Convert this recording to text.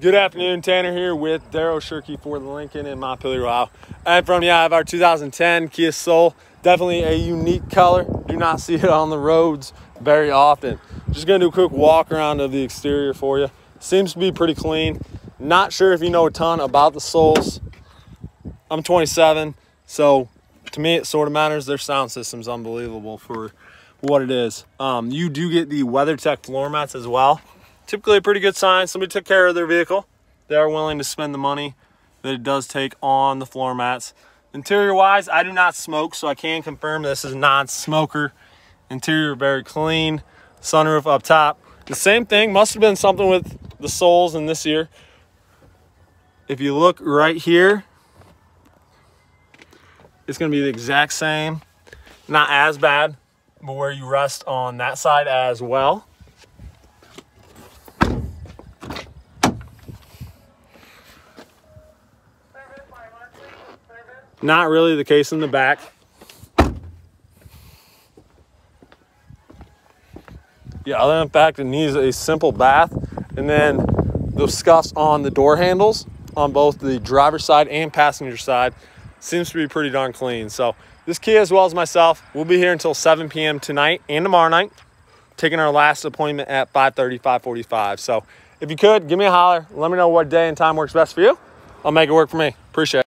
Good afternoon, Tanner here with Daryl Shirkey for the Lincoln in Montpelier, Ohio. And from you, I have our 2010 Kia Soul. Definitely a unique color. Do not see it on the roads very often. Just gonna do a quick walk around of the exterior for you. Seems to be pretty clean. Not sure if you know a ton about the Souls. I'm 27, so to me it sort of matters. Their sound system's unbelievable for what it is. Um, you do get the WeatherTech floor mats as well typically a pretty good sign. Somebody took care of their vehicle. They are willing to spend the money that it does take on the floor mats. Interior wise, I do not smoke, so I can confirm this is non-smoker. Interior very clean, sunroof up top. The same thing, must have been something with the Souls in this year. If you look right here, it's gonna be the exact same. Not as bad, but where you rest on that side as well. Not really the case in the back. Yeah, other than the fact it needs a simple bath. And then the scuffs on the door handles on both the driver's side and passenger side seems to be pretty darn clean. So this Kia as well as myself, we'll be here until 7 p.m. tonight and tomorrow night, taking our last appointment at 5.30, 5.45. So if you could, give me a holler. Let me know what day and time works best for you. I'll make it work for me. Appreciate it.